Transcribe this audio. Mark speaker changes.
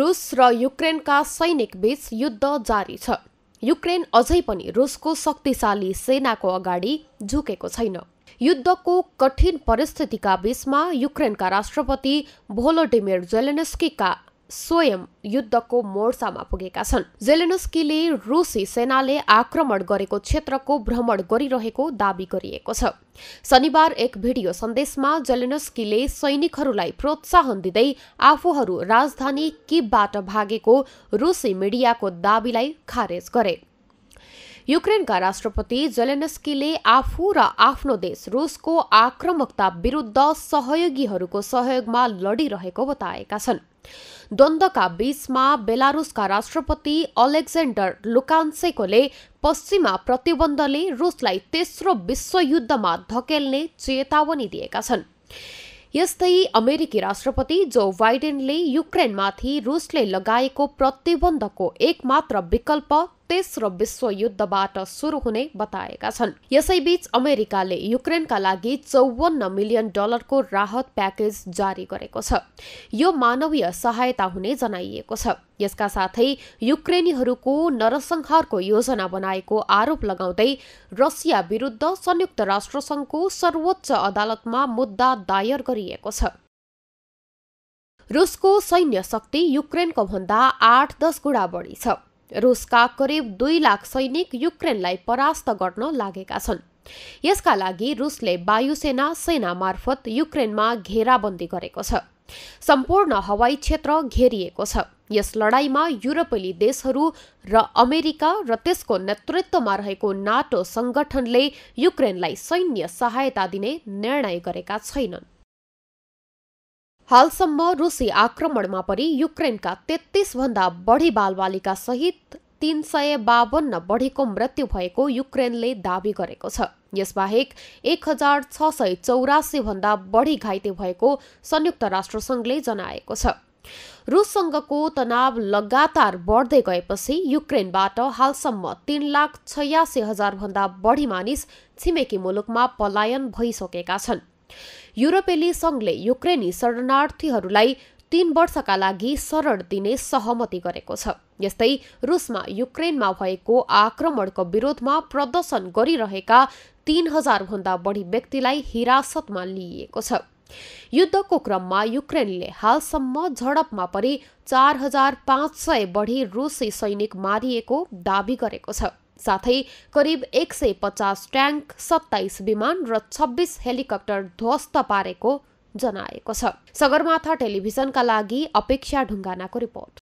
Speaker 1: रुस र युक्रेनका सैनिक बीच युद्ध जारी छ। युक्रेन अझै पनि रुसको शक्तिशाली सेनाको अगाडि झुकेको छैन। युद्धको कठिन परिस्थितिका बीचमा युक्रेनका राष्ट्रपति भोलोडिमिर जेलेनस्कीका स्वयं युद्धको मोर्चामा पुगेका छन्। जेलेनस्कीले रुसी सेनाले आक्रमण गरेको क्षेत्रको भ्रमण गरिरहेको दावी गरिएको छ। शनिबार एक भिडियो सन्देशमा जेलेनस्कीले सैनिकहरूलाई प्रोत्साहन दिँदै आफूहरू राजधानी किबबाट भागेको रुसी मिडियाको दावीलाई खारेज गरे। युक्रेनका राष्ट्रपति जेलेनस्कीले आफू र आफ्नो देश रुसको आक्रमकता विरुद्ध सहयोगीहरूको सहयोगमा लडिरहेको बताएका छन्। द्वन्द्वका बीचमा बेलारुसका राष्ट्रपति अलेक्जेन्डर लुकान्सेकोले पश्चिमा प्रतिबन्धले रुसलाई तेस्रो विश्वयुद्धमा धकेल्ने चेतावनी दिएका छन्। यस्तै अमेरिकी राष्ट्रपति जो बाइडेनले युक्रेनमाथि रुसले लगाएको प्रतिबन्धको एकमात्र विकल्प तेस्रो विश्वयुद्धबाट सुरु हुने बताएका छन्। यसैबीच अमेरिकाले युक्रेनका लागि चौवन्न मिलियन डलरको राहत प्याकेज जारी गरेको छ। यो मानवीय सहायता हुने जनाइएको छ। यसका साथै युक्रेनीहरूको नरसंहारको योजना बनाएको आरोप लगाउँदै रसिया विरुद्ध संयुक्त राष्ट्रसङ्घको सर्वोच्च अदालतमा मुद्दा दायर गरिएको छ। रुसको सैन्य शक्ति युक्रेनको भन्दा आठ दस गुणा बढी छ। रुसका करिब दुई लाख सैनिक युक्रेनलाई परास्त गर्न लागेका छन्। यसका लागि रुसले वायुसेना सेना मार्फत युक्रेनमा घेराबन्दी गरेको छ। सम्पूर्ण हवाई क्षेत्र घेरिएको छ। यस लडाईँमा युरोपेली देशहरू र अमेरिका र त्यसको नेतृत्वमा रहेको नाटो संगठनले युक्रेनलाई सैन्य सहायता दिने निर्णय गरेका छैनन्। हालसम्म रुसी आक्रमणमा परि युक्रेनका भन्दा बढी बालबालिका सहित तीन सय बावन्न बढीको मृत्यु भएको युक्रेनले दावी गरेको छ। यसबाहेक एक हजार छ सय चौरासी भन्दा बढी घाइते भएको संयुक्त राष्ट्रसङ्घले जनाएको छ। रुससँगको तनाव लगातार बढ्दै गएपछि युक्रेनबाट हालसम्म तीन लाख छयासी हजार भन्दा बढी मानिस छिमेकी मुलुकमा पलायन भइसकेका छन्। युरोपेली सङ्घले युक्रेनी शरणार्थीहरूलाई तीन वर्षका लागि शरण दिने सहमति गरेको छ। यस्तै रुसमा युक्रेनमा भएको आक्रमणको विरोधमा प्रदर्शन गरिरहेका तीन हजार भन्दा बढी व्यक्तिलाई हिरासतमा लिइएको छ। युद्धको क्रममा युक्रेनले हालसम्म झडपमा परि चार हजार पाँच सय बढी रुसी सैनिक मारिएको दावी गरेको छ। साथै करिब एक सय पचास ट्याङ्क सत्ताइस विमान र छब्बिस हेलिकप्टर ध्वस्त पारेको जनाएको छ। सगरमाथा टेलिभिजनका लागि अपेक्षा ढुङ्गानाको रिपोर्ट।